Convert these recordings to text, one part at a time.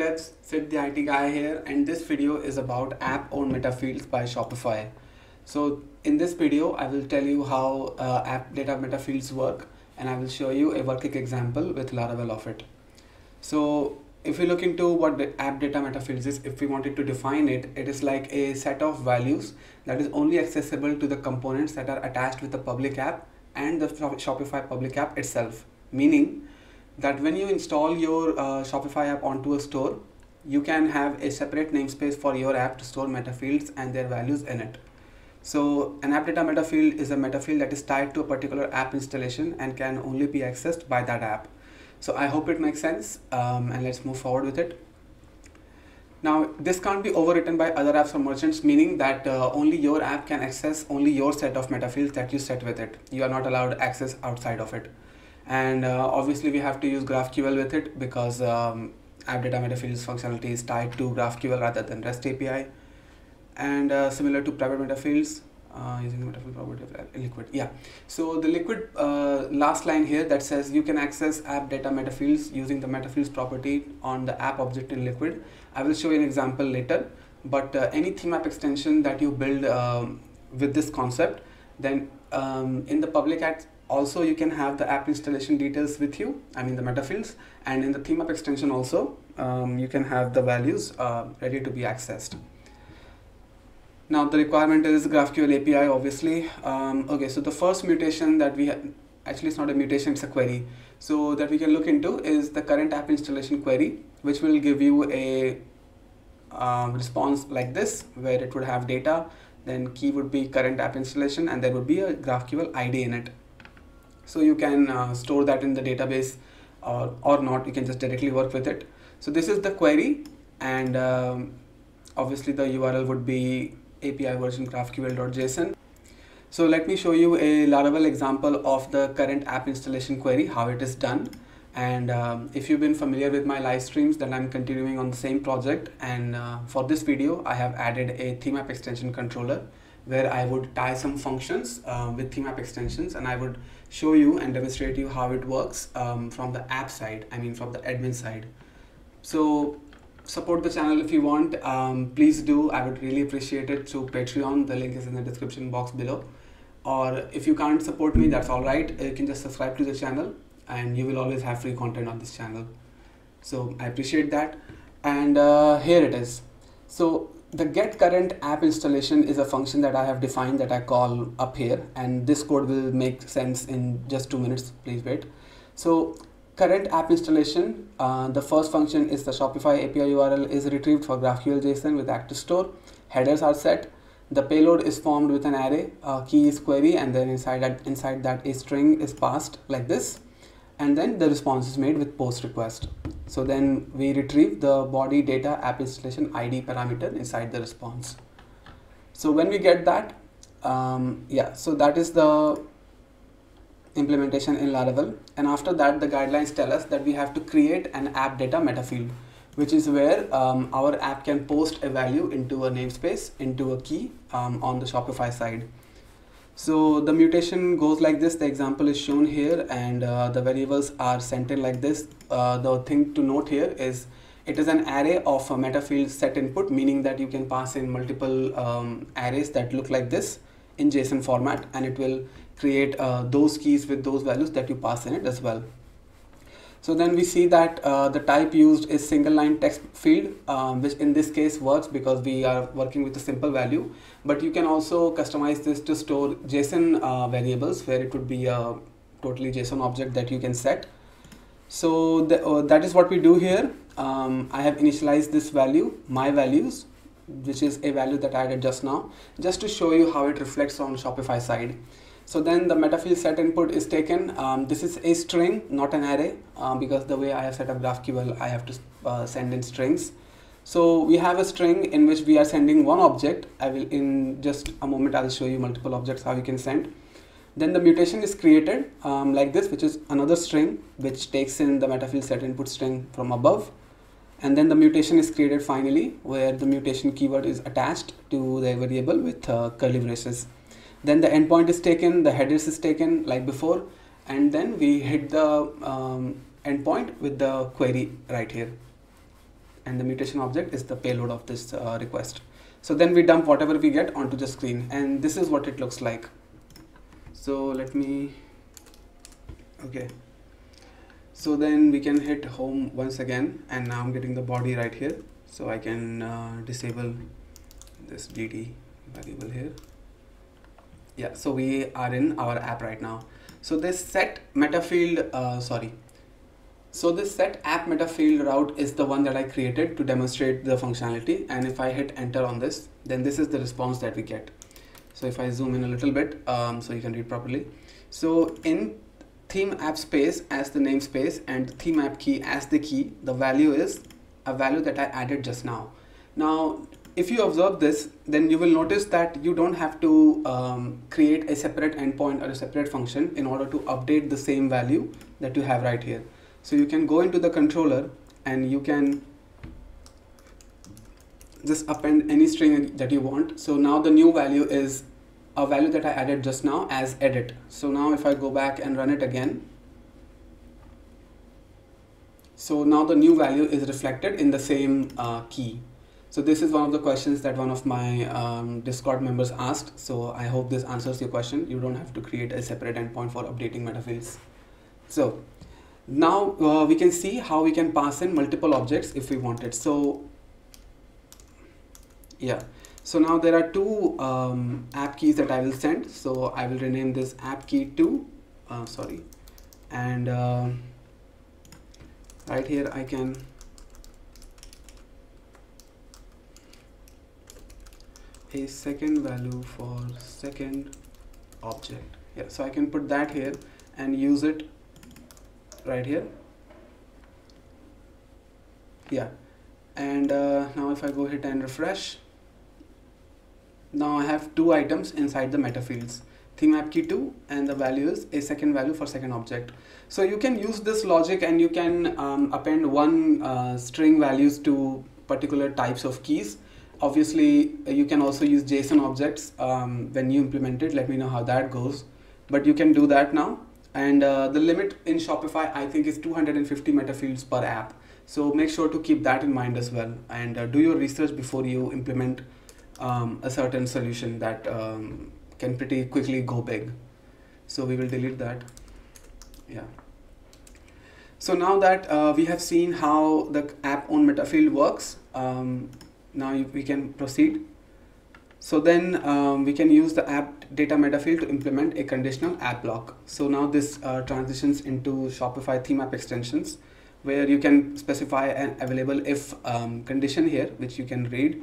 devs, Sid the IT guy here and this video is about app owned meta fields by Shopify. So in this video I will tell you how uh, app data meta fields work and I will show you a working example with Laravel of it. So if we look into what the app data meta fields is, if we wanted to define it, it is like a set of values that is only accessible to the components that are attached with the public app and the Shopify public app itself. Meaning that when you install your uh, Shopify app onto a store, you can have a separate namespace for your app to store meta fields and their values in it. So an app data meta field is a meta field that is tied to a particular app installation and can only be accessed by that app. So I hope it makes sense um, and let's move forward with it. Now this can't be overwritten by other apps or merchants meaning that uh, only your app can access only your set of meta fields that you set with it. You are not allowed access outside of it and uh, obviously we have to use GraphQL with it because um, app data meta fields functionality is tied to GraphQL rather than REST API and uh, similar to private meta fields uh, using meta field property of liquid yeah. So the liquid uh, last line here that says you can access app data meta fields using the meta fields property on the app object in liquid. I will show you an example later but uh, any theme app extension that you build um, with this concept then um, in the public app also you can have the app installation details with you i mean the meta fields and in the theme app extension also um, you can have the values uh, ready to be accessed. Now the requirement is graphql api obviously. Um, okay so the first mutation that we actually it's not a mutation it's a query. So that we can look into is the current app installation query which will give you a uh, response like this where it would have data then key would be current app installation and there would be a graphql id in it so you can uh, store that in the database or, or not. You can just directly work with it. So this is the query and um, obviously the url would be api version graphql.json so let me show you a laravel example of the current app installation query how it is done. And um, if you've been familiar with my live streams then i'm continuing on the same project. And uh, for this video i have added a theme app extension controller where I would tie some functions uh, with theme app extensions and I would show you and demonstrate you how it works um, from the app side, I mean from the admin side. So support the channel if you want, um, please do. I would really appreciate it through Patreon. The link is in the description box below. Or if you can't support me, that's all right. You can just subscribe to the channel and you will always have free content on this channel. So I appreciate that. And uh, here it is. So the get current app installation is a function that I have defined that I call up here and this code will make sense in just two minutes. Please wait. So current app installation uh, the first function is the Shopify API URL is retrieved for GraphQL JSON with active store. Headers are set. The payload is formed with an array key is query and then inside that inside that a string is passed like this. And then the response is made with post request so then we retrieve the body data app installation ID parameter inside the response. So when we get that, um, yeah, so that is the implementation in Laravel. And after that, the guidelines tell us that we have to create an app data meta field, which is where um, our app can post a value into a namespace, into a key um, on the Shopify side. So the mutation goes like this, the example is shown here and uh, the variables are sent in like this. Uh, the thing to note here is it is an array of a meta field set input, meaning that you can pass in multiple um, arrays that look like this in JSON format and it will create uh, those keys with those values that you pass in it as well. So then we see that uh, the type used is single line text field, um, which in this case works because we are working with a simple value. But you can also customize this to store JSON uh, variables where it would be a totally JSON object that you can set. So the, uh, that is what we do here. Um, I have initialized this value, my values, which is a value that I added just now, just to show you how it reflects on Shopify side. So then the metafield set input is taken. Um, this is a string, not an array, um, because the way I have set up GraphQL, I have to uh, send in strings. So we have a string in which we are sending one object. I will in just a moment, I'll show you multiple objects, how you can send. Then the mutation is created um, like this, which is another string, which takes in the metafield set input string from above. And then the mutation is created finally, where the mutation keyword is attached to the variable with uh, curly braces then the endpoint is taken the headers is taken like before and then we hit the um, endpoint with the query right here and the mutation object is the payload of this uh, request. So then we dump whatever we get onto the screen and this is what it looks like. So let me, okay. So then we can hit home once again and now I'm getting the body right here. So I can uh, disable this DD variable here. Yeah, so we are in our app right now. So this set meta field, uh, sorry, so this set app meta field route is the one that I created to demonstrate the functionality. And if I hit enter on this, then this is the response that we get. So if I zoom in a little bit, um, so you can read properly. So in theme app space as the namespace and theme app key as the key, the value is a value that I added just now. Now, if you observe this, then you will notice that you don't have to um, create a separate endpoint or a separate function in order to update the same value that you have right here. So you can go into the controller and you can just append any string that you want. So now the new value is a value that I added just now as edit. So now if I go back and run it again, so now the new value is reflected in the same uh, key. So this is one of the questions that one of my um, Discord members asked. So I hope this answers your question. You don't have to create a separate endpoint for updating meta fields. So now uh, we can see how we can pass in multiple objects if we wanted. So yeah, so now there are two um, app keys that I will send. So I will rename this app key to, uh, sorry, and uh, right here I can a second value for second object. Yeah, so I can put that here and use it right here yeah and uh, now if I go hit and refresh now I have two items inside the meta fields. Theme app key 2 and the value is a second value for second object. So you can use this logic and you can um, append one uh, string values to particular types of keys. Obviously you can also use JSON objects um, when you implement it. Let me know how that goes. But you can do that now. And uh, the limit in Shopify I think is 250 meta fields per app. So make sure to keep that in mind as well. And uh, do your research before you implement um, a certain solution that um, can pretty quickly go big. So we will delete that. Yeah. So now that uh, we have seen how the app owned meta field works, um, now we can proceed so then um, we can use the app data meta field to implement a conditional app block. So now this uh, transitions into Shopify theme app extensions where you can specify an available if um, condition here, which you can read.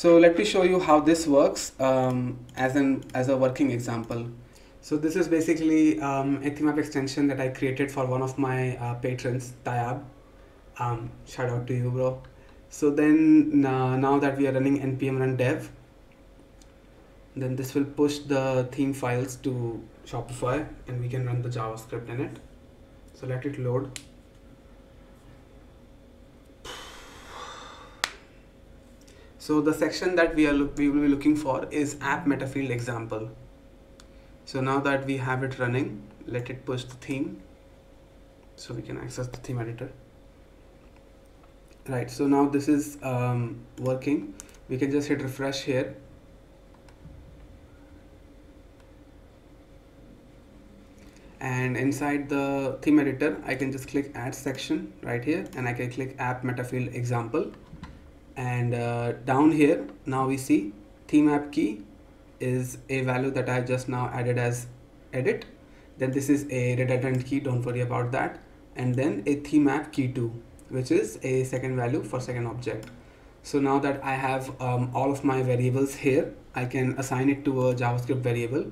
So let me show you how this works um, as an as a working example. So this is basically um, a theme app extension that I created for one of my uh, patrons, Tayab. Um, shout out to you, bro. So then uh, now that we are running npm run dev, then this will push the theme files to Shopify and we can run the JavaScript in it. So let it load. So the section that we are we will be looking for is app meta field example. So now that we have it running, let it push the theme so we can access the theme editor. Right so now this is um, working. We can just hit refresh here. And inside the theme editor I can just click add section right here and I can click app meta field example and uh, down here now we see theme app key is a value that I just now added as edit then this is a redundant key don't worry about that and then a theme app key 2 which is a second value for second object. So now that I have um, all of my variables here, I can assign it to a JavaScript variable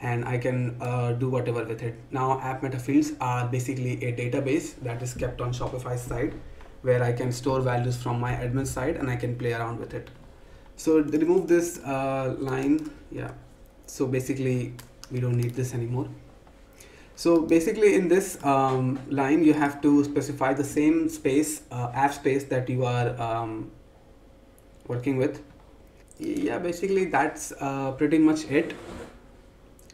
and I can uh, do whatever with it. Now app meta fields are basically a database that is kept on Shopify's side where I can store values from my admin side and I can play around with it. So remove this uh, line, yeah. So basically we don't need this anymore. So basically in this um, line, you have to specify the same space, uh, app space that you are um, working with. Yeah, basically that's uh, pretty much it.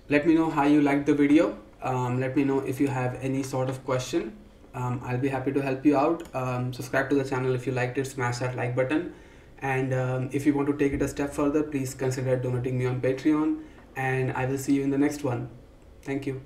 Let me know how you liked the video. Um, let me know if you have any sort of question. Um, I'll be happy to help you out. Um, subscribe to the channel if you liked it, smash that like button. And um, if you want to take it a step further, please consider donating me on Patreon. And I will see you in the next one. Thank you.